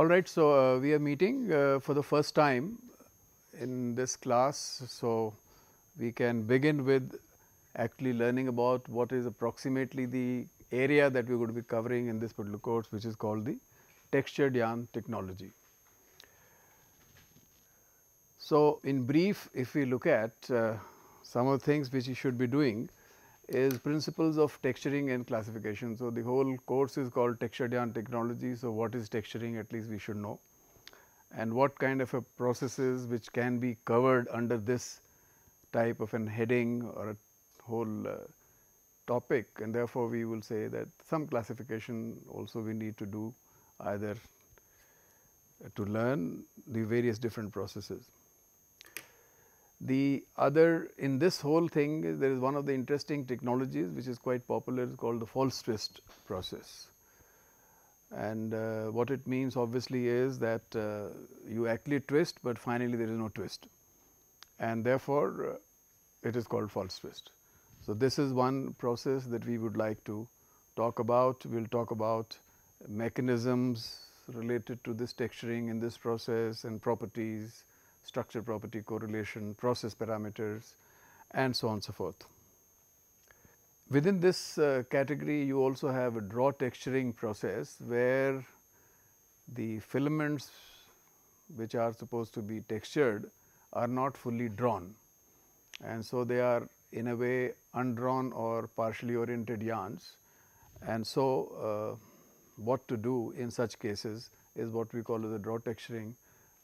All right, so uh, we are meeting uh, for the first time in this class. So, we can begin with actually learning about what is approximately the area that we are going to be covering in this particular course which is called the textured yarn technology. So, in brief if we look at uh, some of the things which you should be doing is principles of texturing and classification. So, the whole course is called textured yarn technology. So, what is texturing at least we should know and what kind of a processes which can be covered under this type of an heading or a whole uh, topic and therefore, we will say that some classification also we need to do either to learn the various different processes. The other in this whole thing there is one of the interesting technologies which is quite popular is called the false twist process. And uh, what it means obviously is that uh, you actually twist, but finally there is no twist and therefore, uh, it is called false twist. So, this is one process that we would like to talk about. We will talk about mechanisms related to this texturing in this process and properties structure property correlation, process parameters and so on and so forth. Within this uh, category you also have a draw texturing process where the filaments which are supposed to be textured are not fully drawn and so they are in a way undrawn or partially oriented yarns and so uh, what to do in such cases is what we call as the draw texturing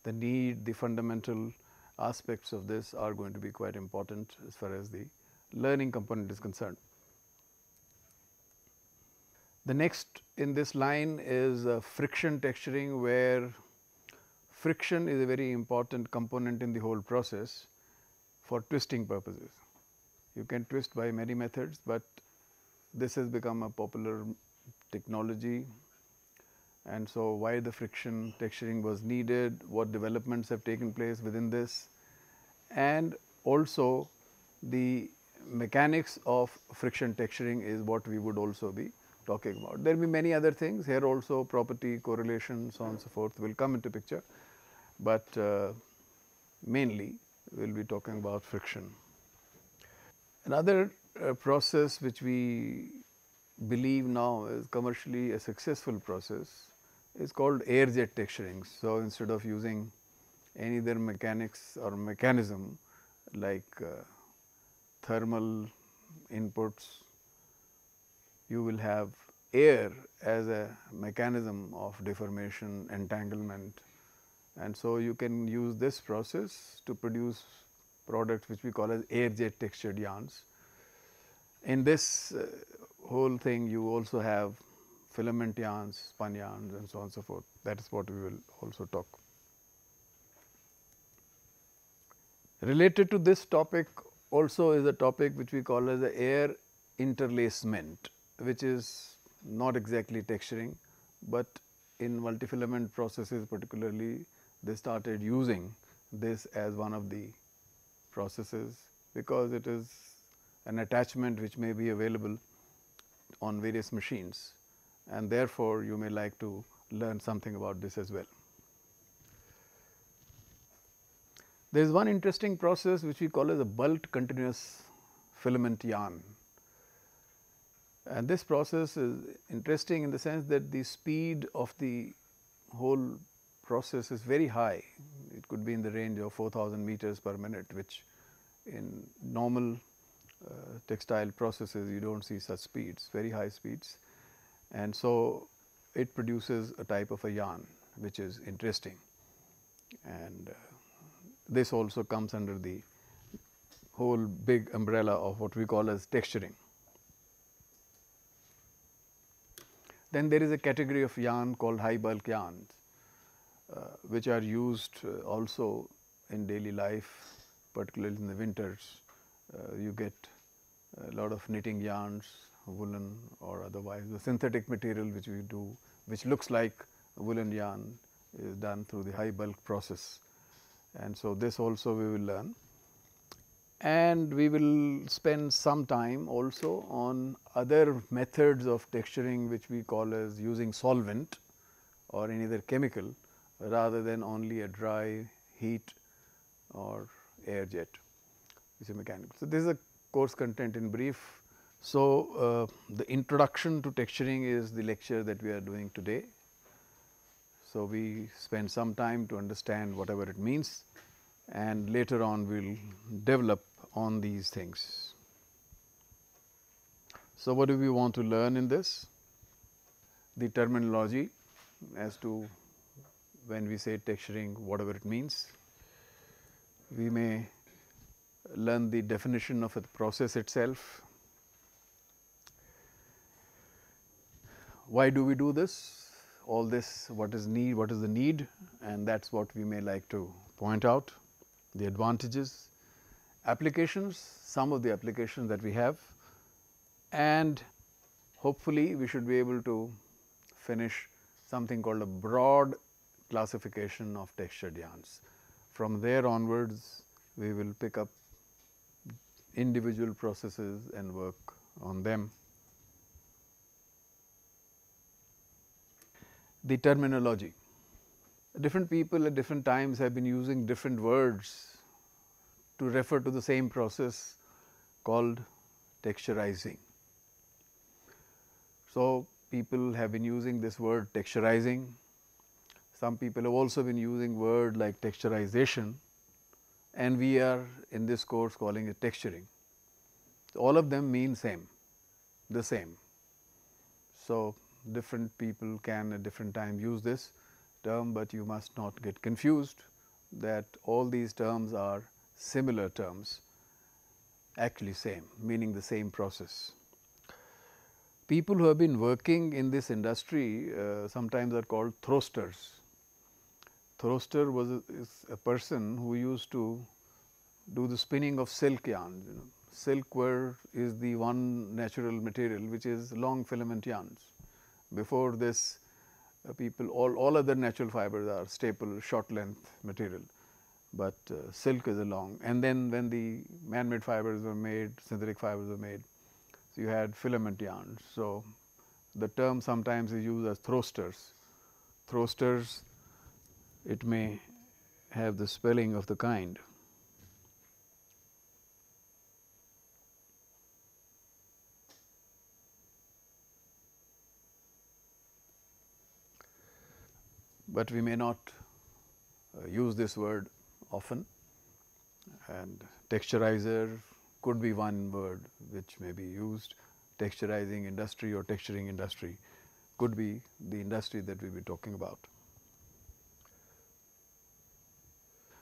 the need, the fundamental aspects of this are going to be quite important as far as the learning component is concerned. The next in this line is uh, friction texturing where friction is a very important component in the whole process for twisting purposes. You can twist by many methods, but this has become a popular technology and so why the friction texturing was needed, what developments have taken place within this and also the mechanics of friction texturing is what we would also be talking about. There will be many other things here also property, correlation, so on and so forth will come into picture, but uh, mainly we will be talking about friction. Another uh, process which we believe now is commercially a successful process is called air jet texturing. So, instead of using any other mechanics or mechanism like uh, thermal inputs, you will have air as a mechanism of deformation, entanglement and so you can use this process to produce products which we call as air jet textured yarns. In this uh, whole thing you also have filament yarns, spun yarns and so on and so forth. That is what we will also talk. Related to this topic also is a topic which we call as the air interlacement, which is not exactly texturing, but in multifilament processes particularly they started using this as one of the processes because it is an attachment which may be available on various machines and therefore, you may like to learn something about this as well. There is one interesting process which we call as a bulk continuous filament yarn. And this process is interesting in the sense that the speed of the whole process is very high. It could be in the range of 4000 meters per minute, which in normal uh, textile processes you do not see such speeds, very high speeds and so it produces a type of a yarn which is interesting and uh, this also comes under the whole big umbrella of what we call as texturing. Then there is a category of yarn called high bulk yarns uh, which are used uh, also in daily life particularly in the winters. Uh, you get a lot of knitting yarns woolen or otherwise the synthetic material which we do which looks like woolen yarn is done through the high bulk process and so this also we will learn and we will spend some time also on other methods of texturing which we call as using solvent or any other chemical rather than only a dry heat or air jet which is mechanical. So, this is a course content in brief. So, uh, the introduction to texturing is the lecture that we are doing today. So, we spend some time to understand whatever it means and later on we will develop on these things. So, what do we want to learn in this? The terminology as to when we say texturing whatever it means. We may learn the definition of the process itself. Why do we do this? All this what is need, what is the need and that is what we may like to point out the advantages, applications, some of the applications that we have and hopefully we should be able to finish something called a broad classification of textured yarns. From there onwards we will pick up individual processes and work on them. The terminology. Different people at different times have been using different words to refer to the same process called texturizing. So, people have been using this word texturizing. Some people have also been using word like texturization and we are in this course calling it texturing. All of them mean same, the same. So, different people can at different time use this term, but you must not get confused that all these terms are similar terms actually same meaning the same process. People who have been working in this industry uh, sometimes are called throwsters Throwster was a, a person who used to do the spinning of silk yarns. You know. Silk were is the one natural material which is long filament yarns. Before this uh, people all, all other natural fibers are staple short length material, but uh, silk is a long and then when the man made fibers were made synthetic fibers were made. So, you had filament yarns. So, the term sometimes is used as throwsters. Throwsters it may have the spelling of the kind. But we may not uh, use this word often and texturizer could be one word which may be used texturizing industry or texturing industry could be the industry that we will be talking about.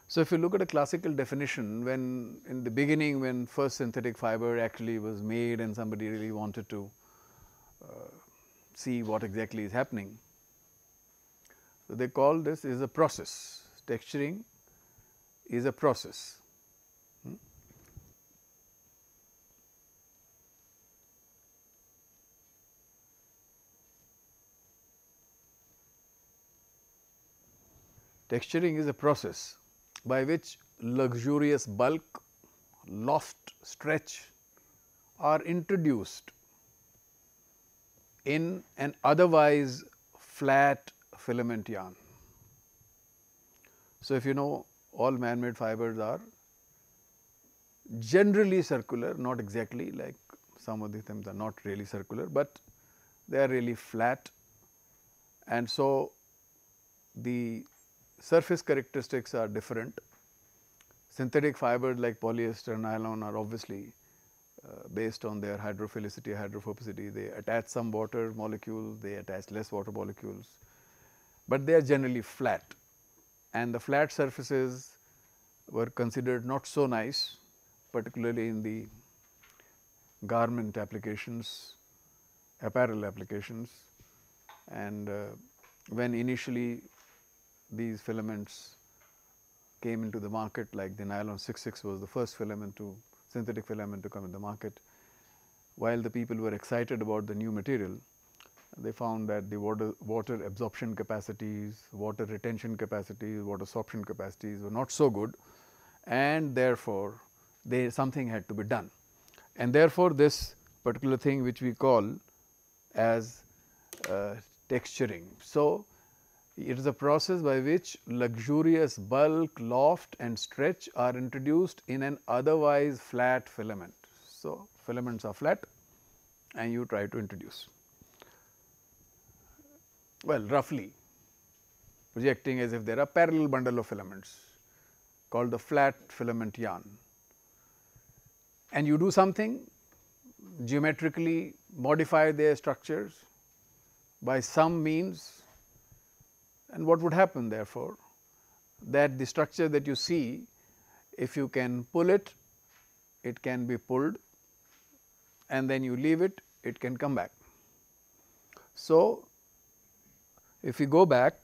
So, if you look at a classical definition when in the beginning when first synthetic fiber actually was made and somebody really wanted to uh, see what exactly is happening. So, they call this is a process texturing is a process. Hmm? Texturing is a process by which luxurious bulk, loft, stretch are introduced in an otherwise flat filament yarn. So, if you know all man made fibers are generally circular, not exactly like some of these things are not really circular, but they are really flat and so the surface characteristics are different. Synthetic fibers like polyester, nylon are obviously uh, based on their hydrophilicity, hydrophobicity. They attach some water molecules, they attach less water molecules, but they are generally flat and the flat surfaces were considered not so nice particularly in the garment applications, apparel applications and uh, when initially these filaments came into the market like the nylon 66 was the first filament to synthetic filament to come in the market. While the people were excited about the new material, they found that the water, water absorption capacities, water retention capacities, water sorption capacities were not so good and therefore, they something had to be done. And therefore, this particular thing which we call as uh, texturing. So, It is a process by which luxurious bulk, loft and stretch are introduced in an otherwise flat filament. So, filaments are flat and you try to introduce. Well, roughly projecting as if there are parallel bundle of filaments called the flat filament yarn. And you do something geometrically modify their structures by some means and what would happen therefore, that the structure that you see if you can pull it, it can be pulled and then you leave it, it can come back. So, if we go back,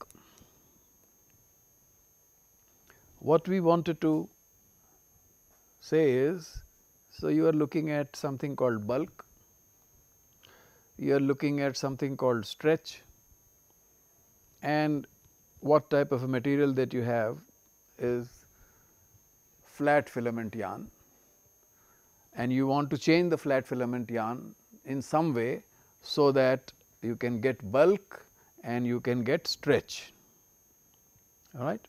what we wanted to say is, so you are looking at something called bulk, you are looking at something called stretch and what type of a material that you have is flat filament yarn and you want to change the flat filament yarn in some way so that you can get bulk and you can get stretch. All right.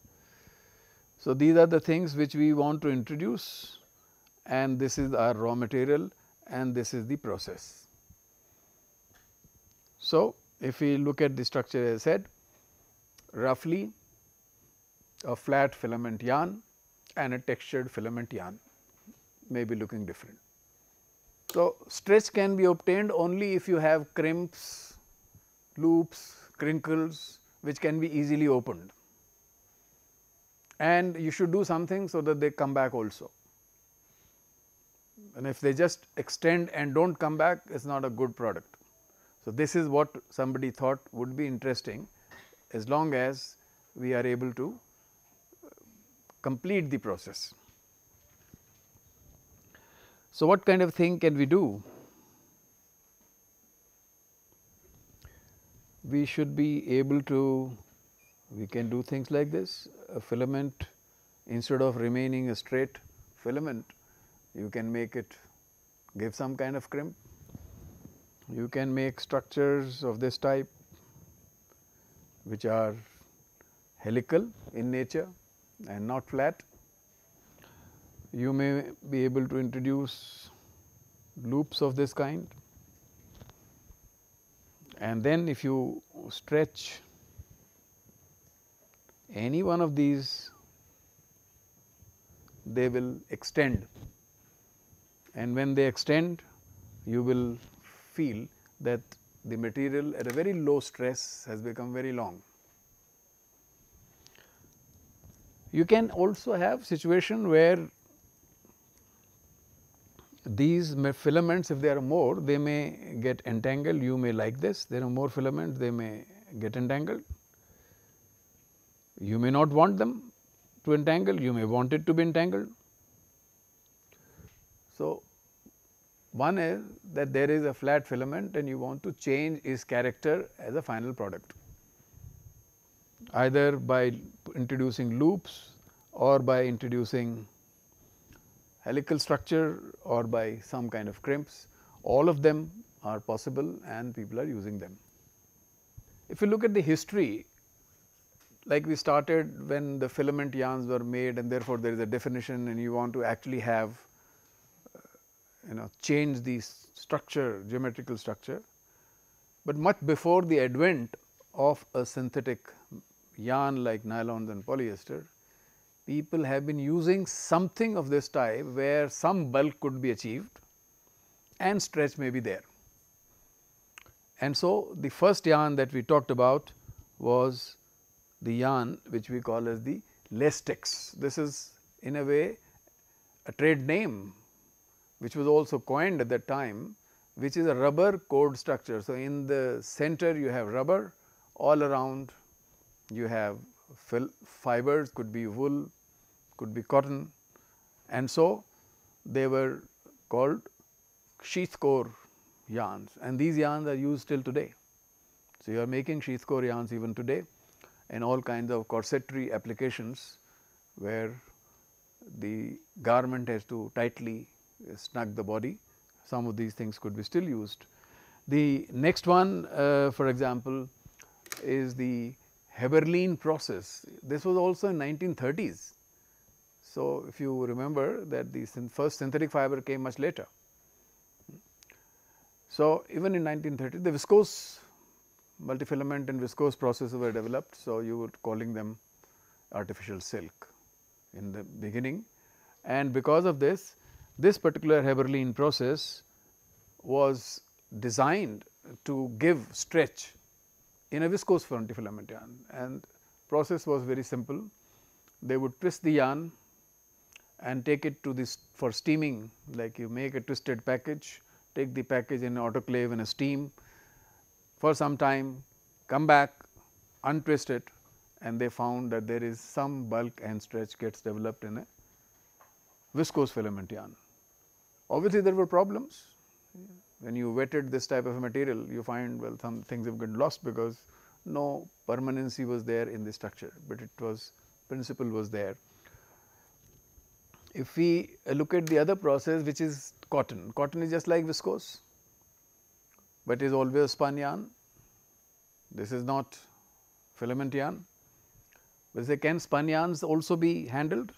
So, these are the things which we want to introduce and this is our raw material and this is the process. So, if we look at the structure as I said roughly a flat filament yarn and a textured filament yarn may be looking different. So, stretch can be obtained only if you have crimps, loops, crinkles which can be easily opened and you should do something so that they come back also. And if they just extend and do not come back it is not a good product. So, this is what somebody thought would be interesting as long as we are able to uh, complete the process. So, what kind of thing can we do? We should be able to, we can do things like this, a filament instead of remaining a straight filament, you can make it give some kind of crimp. You can make structures of this type which are helical in nature and not flat. You may be able to introduce loops of this kind and then if you stretch any one of these they will extend and when they extend you will feel that the material at a very low stress has become very long. You can also have situation where these filaments if there are more they may get entangled. You may like this. There are more filaments. They may get entangled. You may not want them to entangle. You may want it to be entangled. So, one is that there is a flat filament and you want to change its character as a final product. Either by introducing loops or by introducing helical structure or by some kind of crimps all of them are possible and people are using them. If you look at the history like we started when the filament yarns were made and therefore, there is a definition and you want to actually have uh, you know change the structure geometrical structure, but much before the advent of a synthetic yarn like nylons and polyester, people have been using something of this type where some bulk could be achieved and stretch may be there. And so, the first yarn that we talked about was the yarn which we call as the Lastex. This is in a way a trade name which was also coined at that time which is a rubber cord structure. So, in the center you have rubber all around you have fibers could be wool could be cotton and so they were called sheath core yarns and these yarns are used till today. So, you are making sheath core yarns even today and all kinds of corsetry applications where the garment has to tightly snug the body. Some of these things could be still used. The next one uh, for example, is the Heberlein process. This was also in 1930s. So, if you remember that the first synthetic fiber came much later. So, even in 1930 the viscose multifilament and viscose processes were developed. So, you were calling them artificial silk in the beginning and because of this, this particular Heberlein process was designed to give stretch in a viscose filament yarn and process was very simple. They would twist the yarn and take it to this for steaming like you make a twisted package, take the package in autoclave in a steam for some time, come back, untwist it and they found that there is some bulk and stretch gets developed in a viscose filament yarn. Obviously, there were problems when you wetted this type of material you find well some things have been lost because no permanency was there in the structure, but it was principle was there. If we look at the other process which is cotton, cotton is just like viscose, but is always spun yarn. This is not filament yarn. But say can spun yarns also be handled?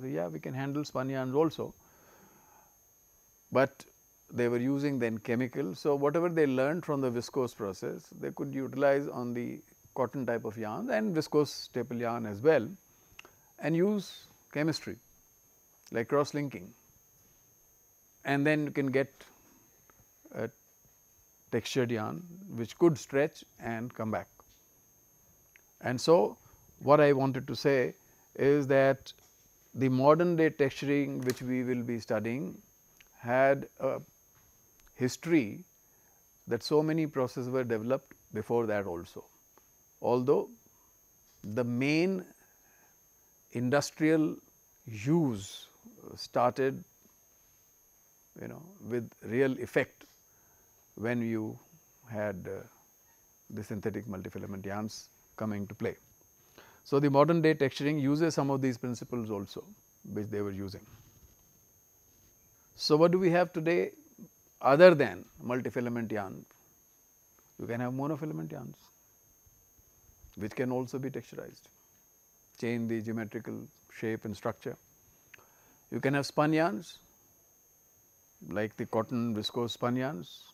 So, yeah we can handle spun yarns also, but they were using then chemical. So, whatever they learned from the viscose process they could utilize on the cotton type of yarn and viscose staple yarn as well and use chemistry like cross linking and then you can get a textured yarn which could stretch and come back. And so, what I wanted to say is that the modern day texturing which we will be studying had a history that so many processes were developed before that also. Although the main industrial use started you know with real effect when you had uh, the synthetic multifilament yarns coming to play. So, the modern day texturing uses some of these principles also which they were using. So, what do we have today other than multifilament yarn? You can have monofilament yarns which can also be texturized, change the geometrical shape and structure. You can have spun yarns like the cotton viscose spun yarns,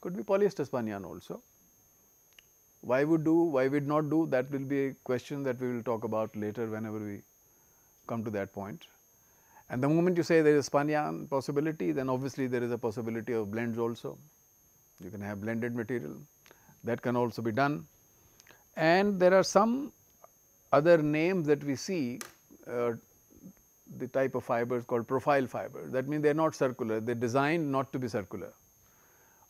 could be polyester spun yarn also. Why would do, why would not do that will be a question that we will talk about later whenever we come to that point. And the moment you say there is spun possibility then obviously there is a possibility of blends also. You can have blended material. That can also be done. And there are some other names that we see uh, the type of fibers called profile fiber. That means they are not circular. They are designed not to be circular.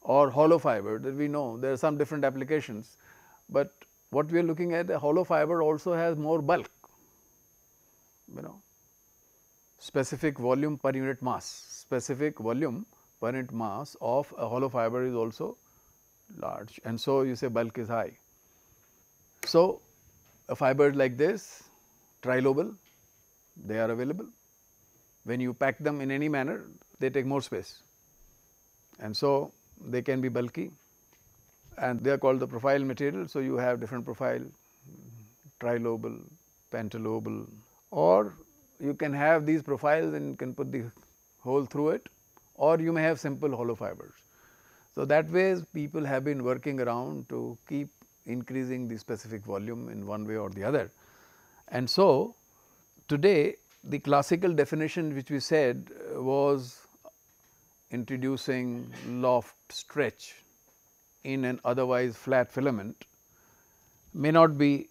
Or hollow fiber that we know. There are some different applications. But what we are looking at a hollow fiber also has more bulk, you know specific volume per unit mass, specific volume per unit mass of a hollow fiber is also large and so you say bulk is high. So, a fiber like this trilobal they are available. When you pack them in any manner they take more space and so they can be bulky and they are called the profile material. So, you have different profile trilobal, pentalobal or you can have these profiles and you can put the hole through it or you may have simple hollow fibers. So, that way people have been working around to keep increasing the specific volume in one way or the other. And so, today the classical definition which we said was introducing loft stretch in an otherwise flat filament may not be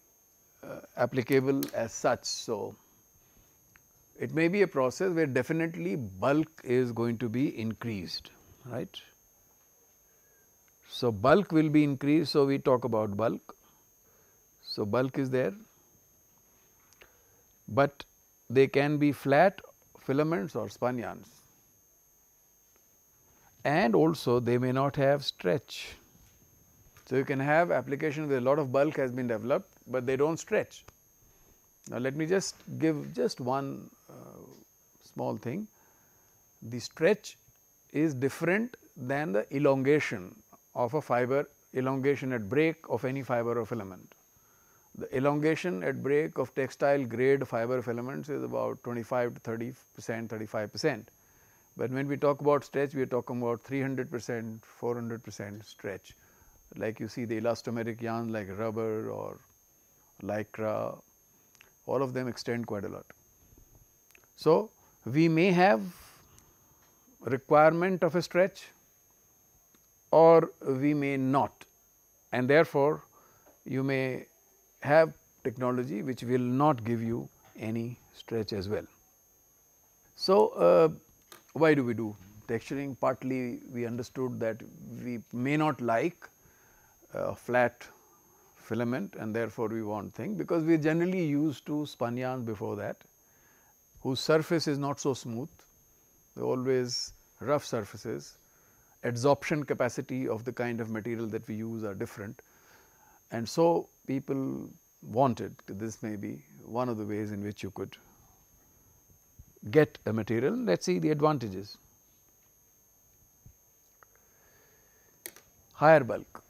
uh, applicable as such. So, it may be a process where definitely bulk is going to be increased, right. So, bulk will be increased. So, we talk about bulk. So, bulk is there, but they can be flat filaments or spun yarns and also they may not have stretch. So, you can have applications where a lot of bulk has been developed, but they do not stretch. Now, let me just give just one uh, small thing. The stretch is different than the elongation of a fiber elongation at break of any fiber or filament. The elongation at break of textile grade fiber filaments is about 25 to 30 percent, 35 percent. But when we talk about stretch, we are talking about 300 percent, 400 percent stretch. Like you see the elastomeric yarn like rubber or lycra, all of them extend quite a lot. So, we may have requirement of a stretch or we may not and therefore, you may have technology which will not give you any stretch as well. So, uh, why do we do texturing? Partly we understood that we may not like a flat filament and therefore, we want thing because we generally used to spun yarn before that whose surface is not so smooth, they always rough surfaces, adsorption capacity of the kind of material that we use are different. And so, people wanted this may be one of the ways in which you could get a material. Let us see the advantages. Higher bulk.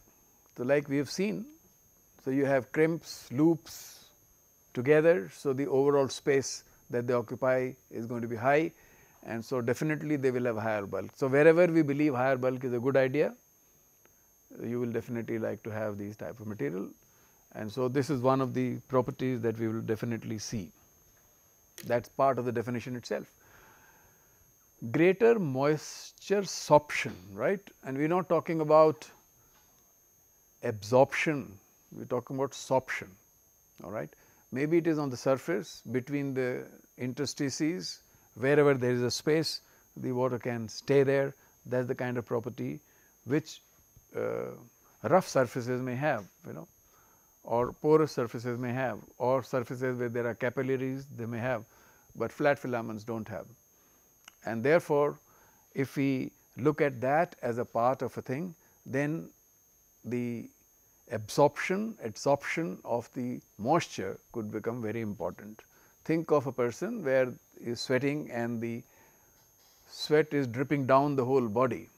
So, like we have seen, so you have crimps, loops together. So, the overall space that they occupy is going to be high and so definitely they will have higher bulk. So, wherever we believe higher bulk is a good idea, you will definitely like to have these type of material and so this is one of the properties that we will definitely see that is part of the definition itself. Greater moisture sorption right and we are not talking about absorption we are talking about sorption all right. Maybe it is on the surface between the interstices wherever there is a space the water can stay there that is the kind of property which uh, rough surfaces may have you know or porous surfaces may have or surfaces where there are capillaries they may have, but flat filaments do not have. And therefore, if we look at that as a part of a thing then the absorption adsorption of the moisture could become very important. Think of a person where is sweating and the sweat is dripping down the whole body,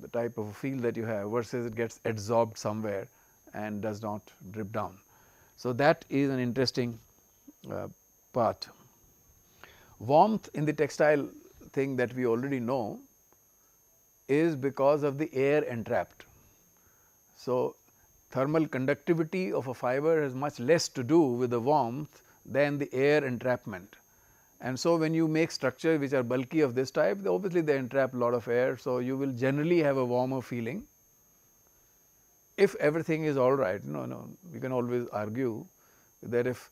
the type of feel that you have versus it gets adsorbed somewhere and does not drip down. So, that is an interesting uh, part. Warmth in the textile thing that we already know is because of the air entrapped. So, thermal conductivity of a fiber has much less to do with the warmth than the air entrapment. And so, when you make structure which are bulky of this type, they obviously they entrap a lot of air. So, you will generally have a warmer feeling. If everything is all right, no, no, we can always argue that if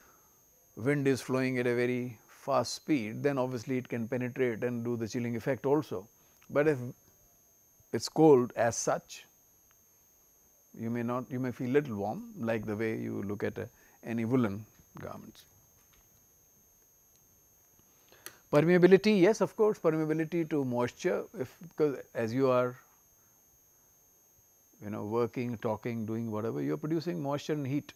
wind is flowing at a very fast speed, then obviously it can penetrate and do the chilling effect also. But if it is cold as such, you may not, you may feel little warm like the way you look at a, any woolen garments. Permeability, yes of course, permeability to moisture if because as you are you know working, talking, doing whatever you are producing moisture and heat.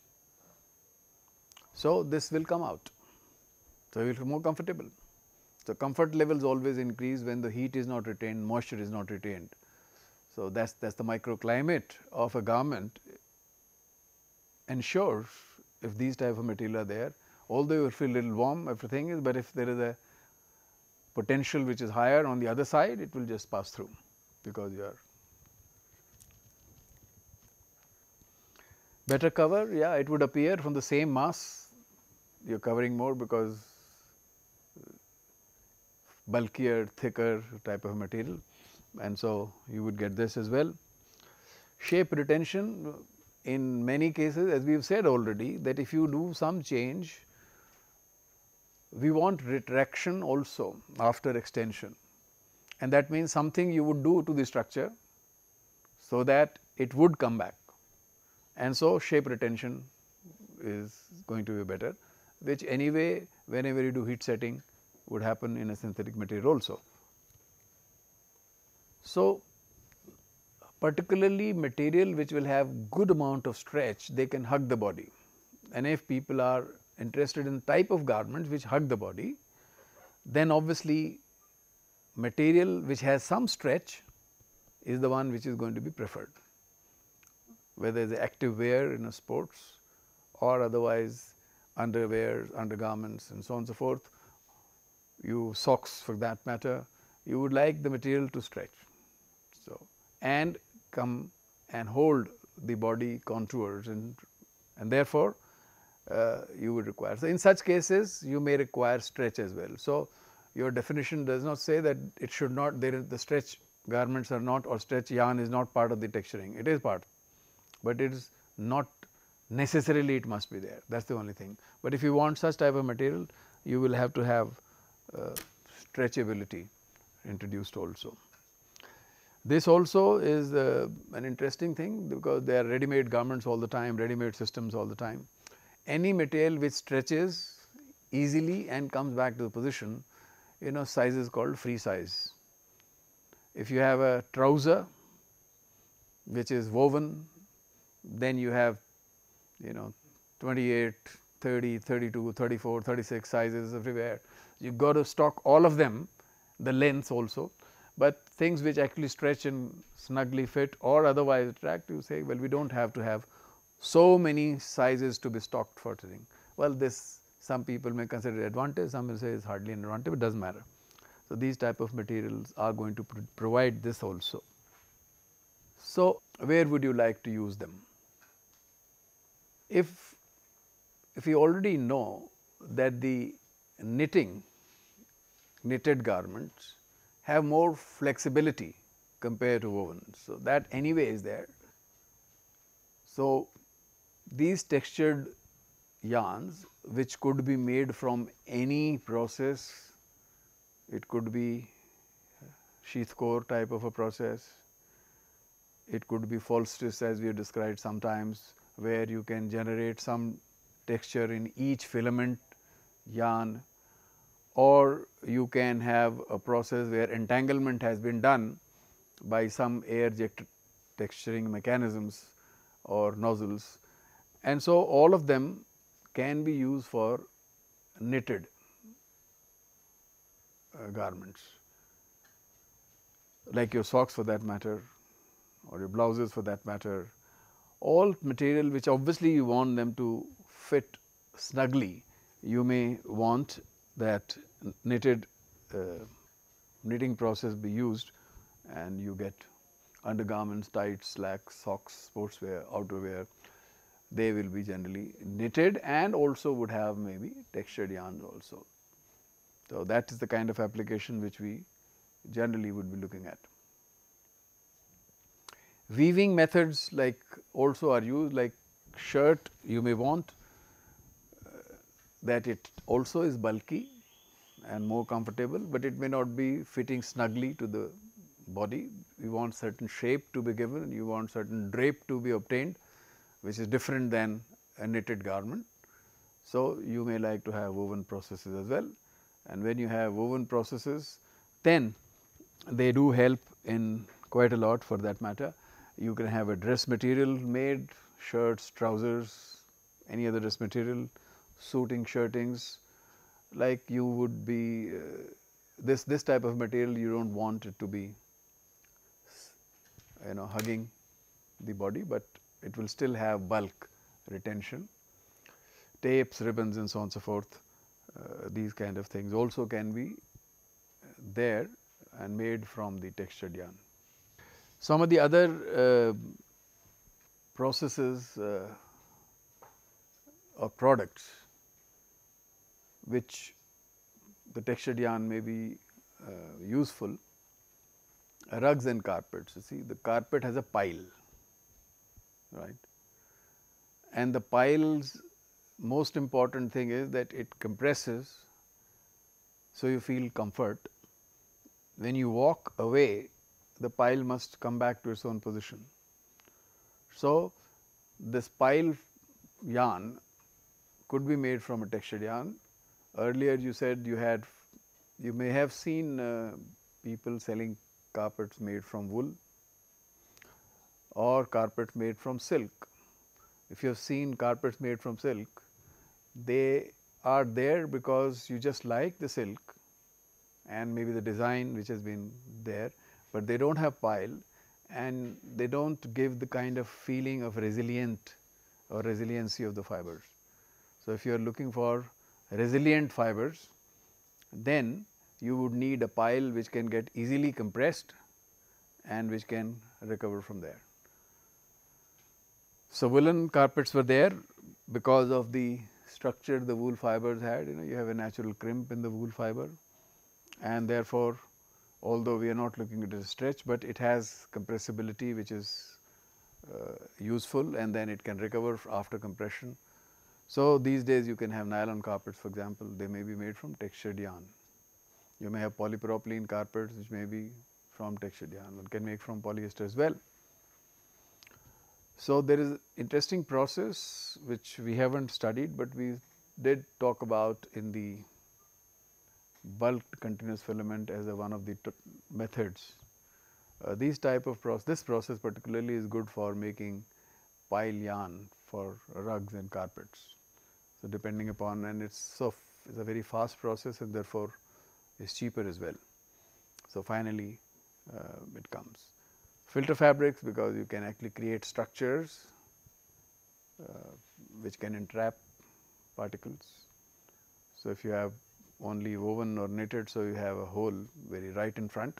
So, this will come out. So, you will feel more comfortable. So, comfort levels always increase when the heat is not retained, moisture is not retained. So, that is that is the microclimate of a garment ensures if these type of material are there, although you feel little warm everything is, but if there is a potential which is higher on the other side it will just pass through because you are better cover. Yeah it would appear from the same mass you are covering more because bulkier thicker type of material and so you would get this as well. Shape retention uh, in many cases as we have said already that if you do some change we want retraction also after extension and that means something you would do to the structure so that it would come back and so shape retention is going to be better which anyway whenever you do heat setting would happen in a synthetic material also. So, particularly material which will have good amount of stretch they can hug the body and if people are interested in type of garments which hug the body, then obviously material which has some stretch is the one which is going to be preferred. whether it is active wear in a sports or otherwise underwear, undergarments and so on and so forth, you socks for that matter, you would like the material to stretch. And come and hold the body contours and, and therefore, uh, you would require. So, in such cases you may require stretch as well. So, your definition does not say that it should not there is the stretch garments are not or stretch yarn is not part of the texturing, it is part, but it is not necessarily it must be there that is the only thing. But if you want such type of material you will have to have uh, stretchability introduced also. This also is uh, an interesting thing because there are ready made garments all the time, ready made systems all the time. Any material which stretches easily and comes back to the position, you know size is called free size. If you have a trouser which is woven, then you have you know 28, 30, 32, 34, 36 sizes everywhere. You got to stock all of them, the lengths also, but things which actually stretch and snugly fit or otherwise attract you say well we do not have to have so many sizes to be stocked for thing. Well this some people may consider advantage, some will say it is hardly an advantage, but does not matter. So, these type of materials are going to provide this also. So, where would you like to use them? If, if you already know that the knitting, knitted garments have more flexibility compared to woven. So, that anyway is there. So, these textured yarns which could be made from any process it could be sheath core type of a process. It could be false as we have described sometimes where you can generate some texture in each filament yarn or you can have a process where entanglement has been done by some air jet texturing mechanisms or nozzles. And so, all of them can be used for knitted uh, garments like your socks for that matter or your blouses for that matter all material which obviously you want them to fit snugly you may want that knitted uh, knitting process be used and you get undergarments, tights, slacks, socks, sportswear, outerwear they will be generally knitted and also would have maybe textured yarns also. So, that is the kind of application which we generally would be looking at. Weaving methods like also are used like shirt you may want uh, that it also is bulky and more comfortable, but it may not be fitting snugly to the body. You want certain shape to be given, you want certain drape to be obtained which is different than a knitted garment. So, you may like to have woven processes as well and when you have woven processes then they do help in quite a lot for that matter. You can have a dress material made shirts, trousers, any other dress material, suiting, shirtings like you would be uh, this this type of material you do not want it to be you know hugging the body, but it will still have bulk retention tapes, ribbons and so on and so forth uh, these kind of things also can be there and made from the textured yarn. Some of the other uh, processes uh, or products which the textured yarn may be uh, useful rugs and carpets. You see the carpet has a pile right and the piles most important thing is that it compresses, so you feel comfort. When you walk away, the pile must come back to its own position. So, this pile yarn could be made from a textured yarn. Earlier you said you had, you may have seen uh, people selling carpets made from wool or carpets made from silk. If you have seen carpets made from silk, they are there because you just like the silk and maybe the design which has been there, but they do not have pile and they do not give the kind of feeling of resilient or resiliency of the fibers. So, if you are looking for resilient fibers, then you would need a pile which can get easily compressed and which can recover from there. So, woolen carpets were there because of the structure the wool fibers had you know you have a natural crimp in the wool fiber and therefore, although we are not looking at a stretch, but it has compressibility which is uh, useful and then it can recover after compression. So, these days you can have nylon carpets for example, they may be made from textured yarn. You may have polypropylene carpets which may be from textured yarn, one can make from polyester as well. So, there is interesting process which we have not studied, but we did talk about in the bulked continuous filament as a one of the methods. Uh, these type of process, this process particularly is good for making pile yarn for rugs and carpets. So, depending upon and it is so it's a very fast process and therefore, is cheaper as well. So, finally, uh, it comes filter fabrics because you can actually create structures uh, which can entrap particles. So, if you have only woven or knitted, so you have a hole very right in front,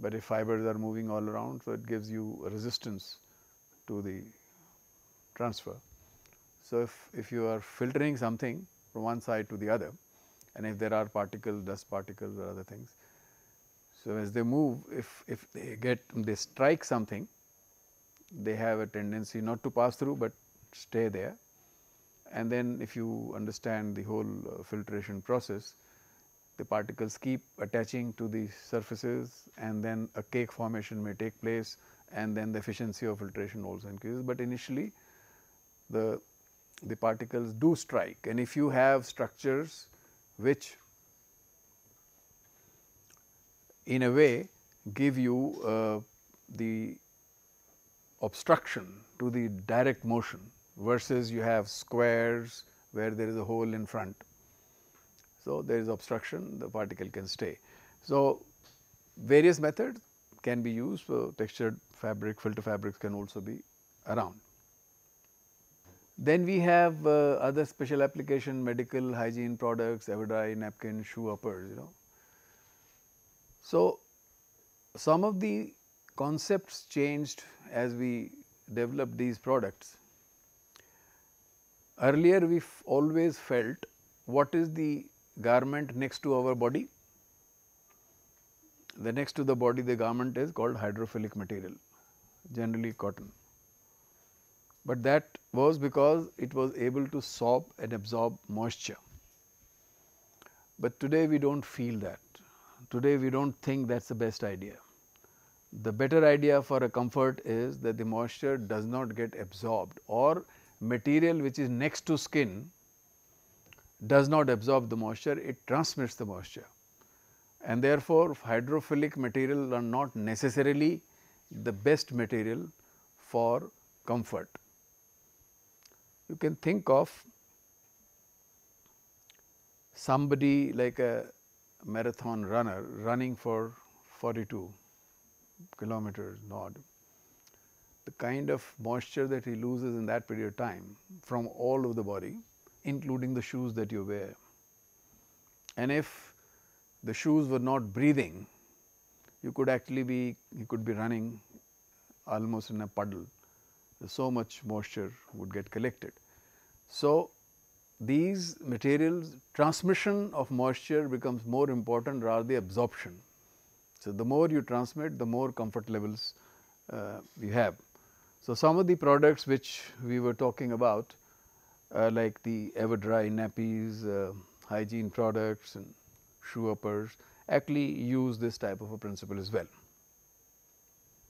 but if fibers are moving all around, so it gives you resistance to the transfer. So, if, if you are filtering something from one side to the other and if there are particles, dust particles or other things, so, as they move if, if they get they strike something they have a tendency not to pass through, but stay there. And then if you understand the whole uh, filtration process the particles keep attaching to the surfaces and then a cake formation may take place and then the efficiency of filtration also increases, but initially the the particles do strike and if you have structures which in a way give you uh, the obstruction to the direct motion versus you have squares where there is a hole in front. So, there is obstruction the particle can stay. So, various methods can be used textured fabric filter fabrics can also be around. Then we have uh, other special application medical hygiene products, ever dry napkin, shoe uppers you know so, some of the concepts changed as we developed these products. Earlier we always felt what is the garment next to our body? The next to the body the garment is called hydrophilic material generally cotton. But that was because it was able to sob and absorb moisture. But today we do not feel that Today we do not think that is the best idea. The better idea for a comfort is that the moisture does not get absorbed or material which is next to skin does not absorb the moisture, it transmits the moisture. And therefore, hydrophilic material are not necessarily the best material for comfort. You can think of somebody like a marathon runner running for 42 kilometers odd, the kind of moisture that he loses in that period of time from all of the body including the shoes that you wear. And if the shoes were not breathing, you could actually be, you could be running almost in a puddle, so much moisture would get collected. So, these materials transmission of moisture becomes more important rather than absorption. So, the more you transmit the more comfort levels uh, you have. So, some of the products which we were talking about uh, like the ever dry nappies, uh, hygiene products and shoe uppers actually use this type of a principle as well.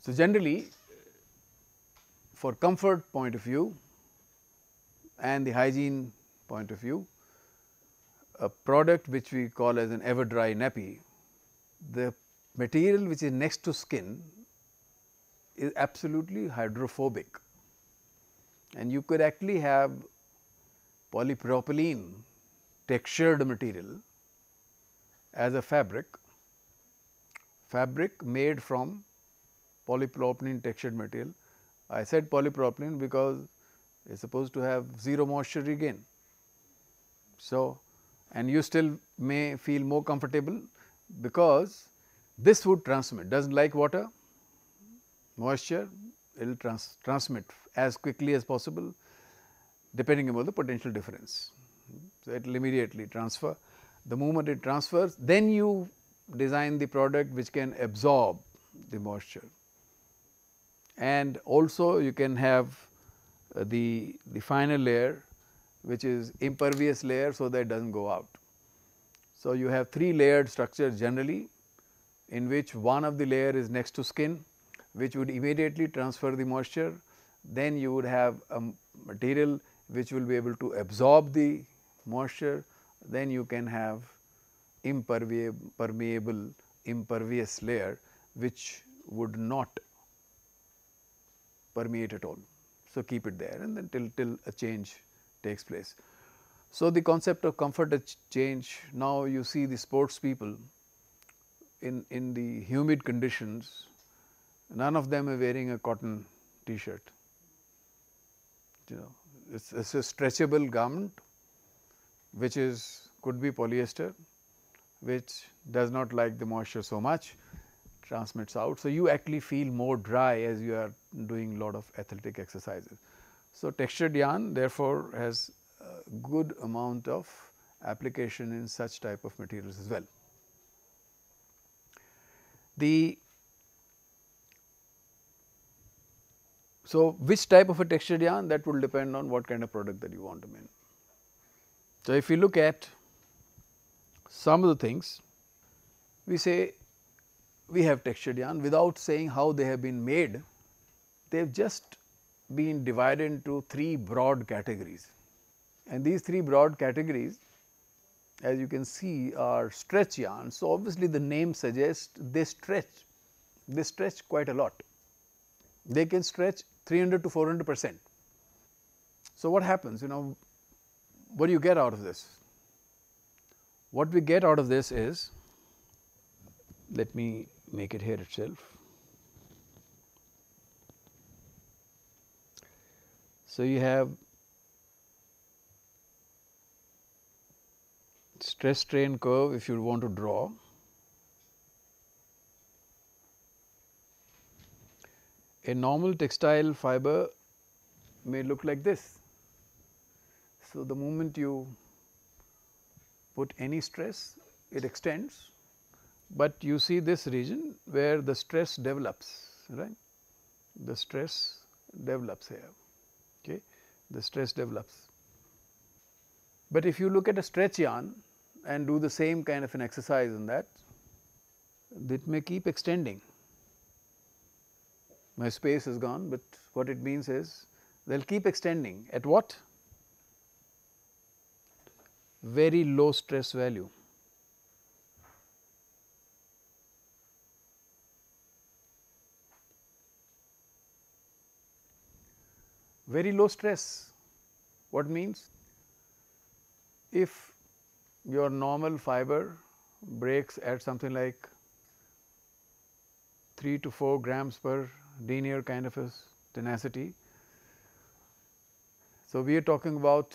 So, generally for comfort point of view and the hygiene point of view, a product which we call as an ever dry nappy, the material which is next to skin is absolutely hydrophobic and you could actually have polypropylene textured material as a fabric, fabric made from polypropylene textured material. I said polypropylene because is supposed to have 0 moisture regain. So, and you still may feel more comfortable because this would transmit does not like water moisture it will trans transmit as quickly as possible depending upon the potential difference. So, it will immediately transfer the moment it transfers then you design the product which can absorb the moisture and also you can have Uh, the, the final layer which is impervious layer so that it does not go out. So, you have three layered structure generally in which one of the layer is next to skin which would immediately transfer the moisture. Then you would have a material which will be able to absorb the moisture. Then you can have impermeable, permeable, impervious layer which would not permeate at all. So, keep it there and then till, till a change takes place. So, the concept of comfort change now you see the sports people in, in the humid conditions none of them are wearing a cotton t-shirt. You know it's, it's a stretchable garment which is could be polyester which does not like the moisture so much transmits out. So, you actually feel more dry as you are doing lot of athletic exercises. So, textured yarn therefore, has a good amount of application in such type of materials as well. The so, which type of a textured yarn that will depend on what kind of product that you want to make. So, if you look at some of the things we say we have textured yarn without saying how they have been made they have just been divided into three broad categories and these three broad categories as you can see are stretch yarns. So, obviously, the name suggests they stretch, they stretch quite a lot. They can stretch 300 to 400 percent. So, what happens you know what do you get out of this? What we get out of this is let me make it here itself. So, you have stress strain curve if you want to draw. A normal textile fiber may look like this. So, the moment you put any stress it extends, but you see this region where the stress develops right the stress develops here okay the stress develops. But if you look at a stretch yarn and do the same kind of an exercise in that, it may keep extending. My space is gone, but what it means is they will keep extending at what? Very low stress value. Very low stress, what means? If your normal fiber breaks at something like 3 to 4 grams per denier kind of a tenacity. So, we are talking about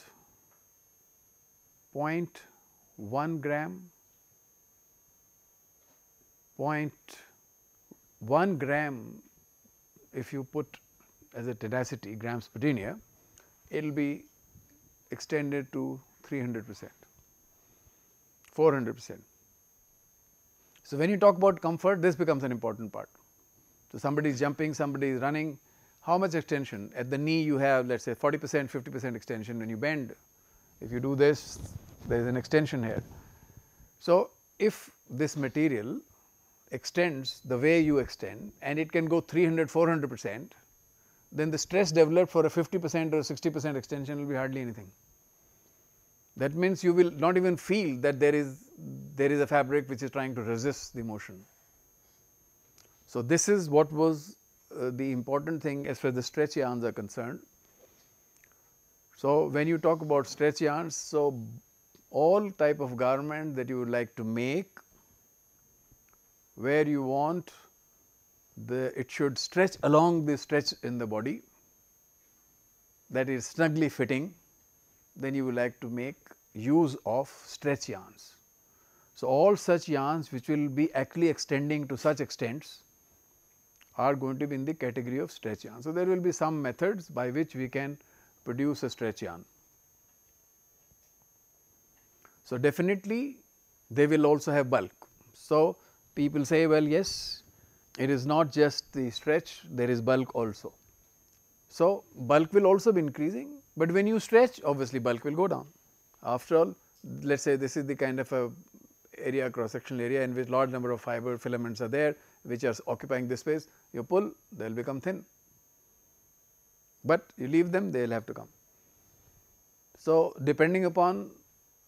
0.1 gram, 0.1 gram if you put as a tenacity grams per denier, it will be extended to 300 percent. 400 percent. So, when you talk about comfort this becomes an important part. So, somebody is jumping, somebody is running, how much extension at the knee you have let us say 40 percent, 50 percent extension when you bend. If you do this there is an extension here. So, if this material extends the way you extend and it can go 300, 400 percent, then the stress developed for a 50 percent or 60 percent extension will be hardly anything that means you will not even feel that there is there is a fabric which is trying to resist the motion. So, this is what was uh, the important thing as far as the stretch yarns are concerned. So, when you talk about stretch yarns, so all type of garment that you would like to make where you want the it should stretch along the stretch in the body that is snugly fitting, then you would like to make use of stretch yarns. So, all such yarns which will be actually extending to such extents are going to be in the category of stretch yarn. So, there will be some methods by which we can produce a stretch yarn. So, definitely they will also have bulk. So, people say well yes it is not just the stretch there is bulk also. So, bulk will also be increasing, but when you stretch obviously bulk will go down. After all let us say this is the kind of a area cross sectional area in which large number of fiber filaments are there which are occupying this space you pull they will become thin, but you leave them they will have to come. So, depending upon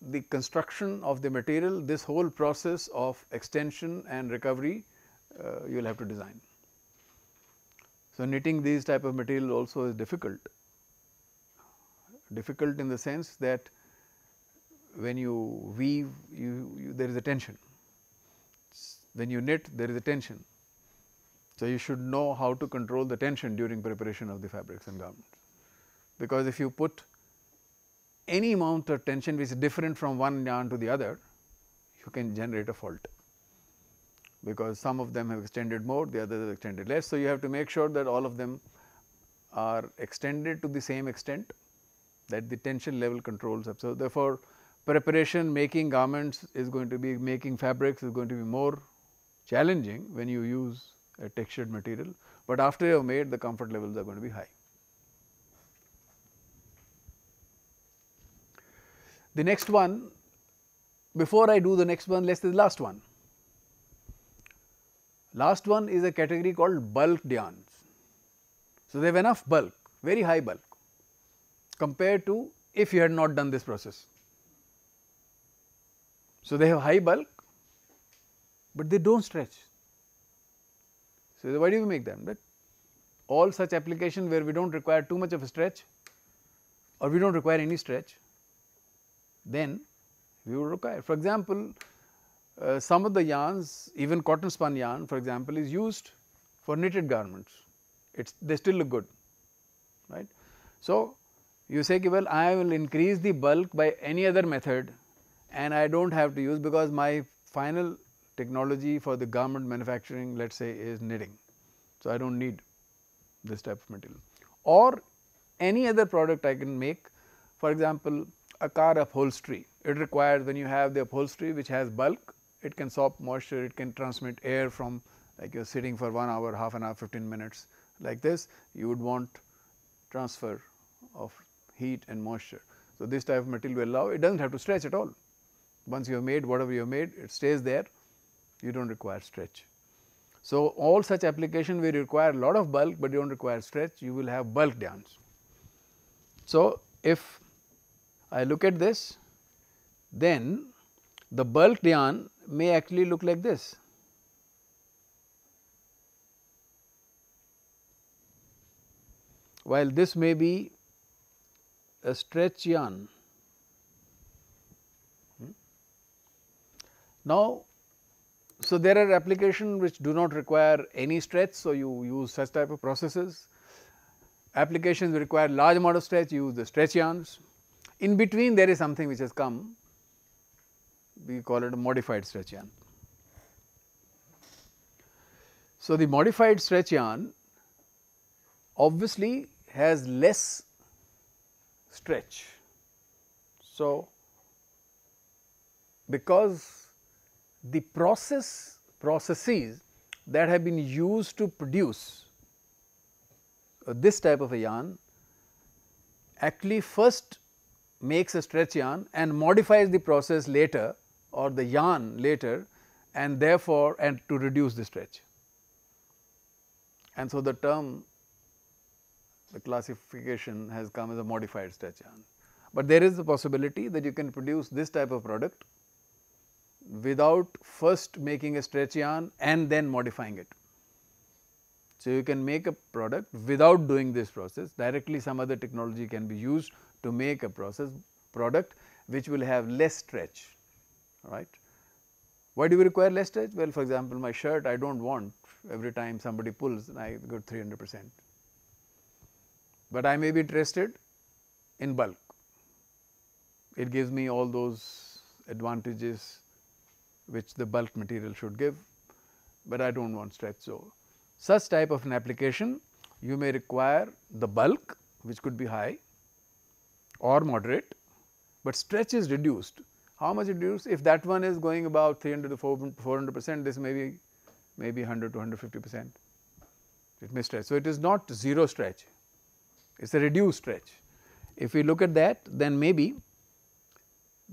the construction of the material this whole process of extension and recovery uh, you will have to design. So, knitting these type of material also is difficult, difficult in the sense that when you weave you, you there is a tension, when you knit there is a tension. So, you should know how to control the tension during preparation of the fabrics and garments, because if you put any amount of tension which is different from one yarn to the other, you can generate a fault because some of them have extended more, the others have extended less. So, you have to make sure that all of them are extended to the same extent that the tension level controls up. So, therefore, preparation making garments is going to be making fabrics is going to be more challenging when you use a textured material, but after you have made the comfort levels are going to be high. The next one before I do the next one let us do the last one. Last one is a category called bulk yarns. So, they have enough bulk, very high bulk compared to if you had not done this process. So, they have high bulk, but they do not stretch. So, why do we make them? That all such application where we do not require too much of a stretch or we do not require any stretch, then we will require. For example, uh, some of the yarns even cotton spun yarn for example is used for knitted garments. It's they still look good right? So you say well i will increase the bulk by any other method and i don't have to use because my final technology for the garment manufacturing let us say is knitting. So i don't need this type of material. Or any other product i can make. For example a car upholstery. It requires when you have the upholstery which has bulk it can soak moisture, it can transmit air from like you are sitting for 1 hour, half an hour, 15 minutes like this, you would want transfer of heat and moisture. So, this type of material will allow it does not have to stretch at all. Once you have made whatever you have made it stays there you do not require stretch. So, all such application will require a lot of bulk, but you do not require stretch you will have bulk yarns. So, if I look at this then the bulk yarn may actually look like this. While this may be a stretch yarn. Hmm. Now, so there are applications which do not require any stretch. So, you use such type of processes. Applications require large amount of stretch, you use the stretch yarns. In between there is something which has come we call it a modified stretch yarn. So, the modified stretch yarn obviously has less stretch. So, because the process processes that have been used to produce uh, this type of a yarn actually first makes a stretch yarn and modifies the process later or the yarn later and therefore, and to reduce the stretch. And so, the term the classification has come as a modified stretch yarn, but there is a possibility that you can produce this type of product without first making a stretch yarn and then modifying it. So, you can make a product without doing this process directly some other technology can be used to make a process product which will have less stretch right. Why do we require less stretch? Well, for example, my shirt I do not want every time somebody pulls and I got 300 percent. But I may be interested in bulk. It gives me all those advantages which the bulk material should give, but I do not want stretch. So, such type of an application you may require the bulk which could be high or moderate, but stretch is reduced. How much reduced? If that one is going about 300 to 400 percent, this may be maybe 100 to 150 percent. It may stretch. So, it is not zero stretch, it is a reduced stretch. If we look at that, then maybe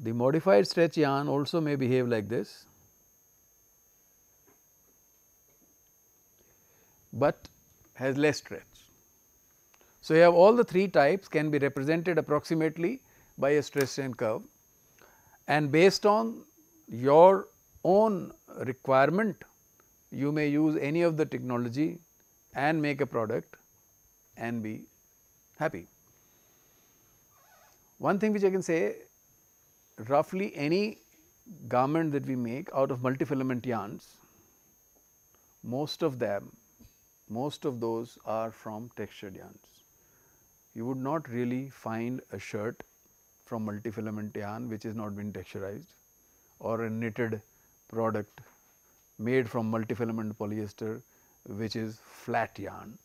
the modified stretch yarn also may behave like this, but has less stretch. So, you have all the three types can be represented approximately by a stress strain curve and based on your own requirement you may use any of the technology and make a product and be happy. One thing which I can say roughly any garment that we make out of multifilament yarns, most of them, most of those are from textured yarns. You would not really find a shirt from multifilament yarn which is not been texturized or a knitted product made from multifilament polyester which is flat yarn.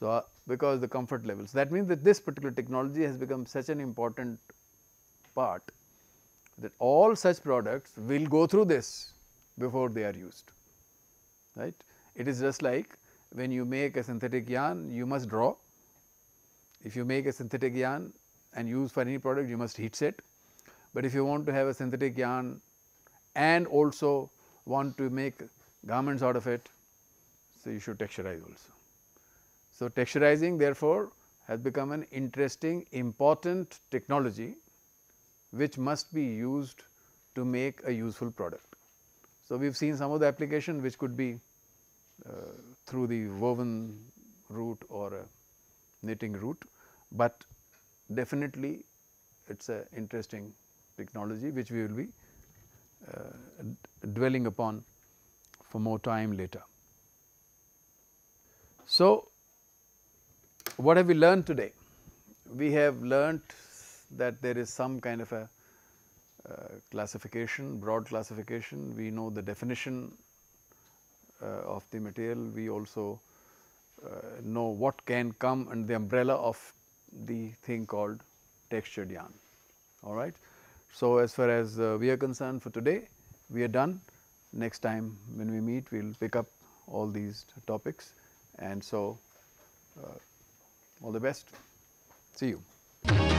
So, uh, because the comfort levels that means that this particular technology has become such an important part that all such products will go through this before they are used right. It is just like when you make a synthetic yarn you must draw. If you make a synthetic yarn and use for any product you must heat set, but if you want to have a synthetic yarn and also want to make garments out of it, so you should texturize also. So, texturizing therefore, has become an interesting important technology which must be used to make a useful product. So, we have seen some of the application which could be uh, through the woven route or knitting route, but definitely it is a interesting technology which we will be uh, dwelling upon for more time later. So, what have we learned today? We have learnt that there is some kind of a uh, classification, broad classification. We know the definition uh, of the material. We also uh, know what can come under the umbrella of the thing called textured yarn. All right. So, as far as uh, we are concerned for today, we are done. Next time when we meet, we will pick up all these topics and so uh, all the best. See you.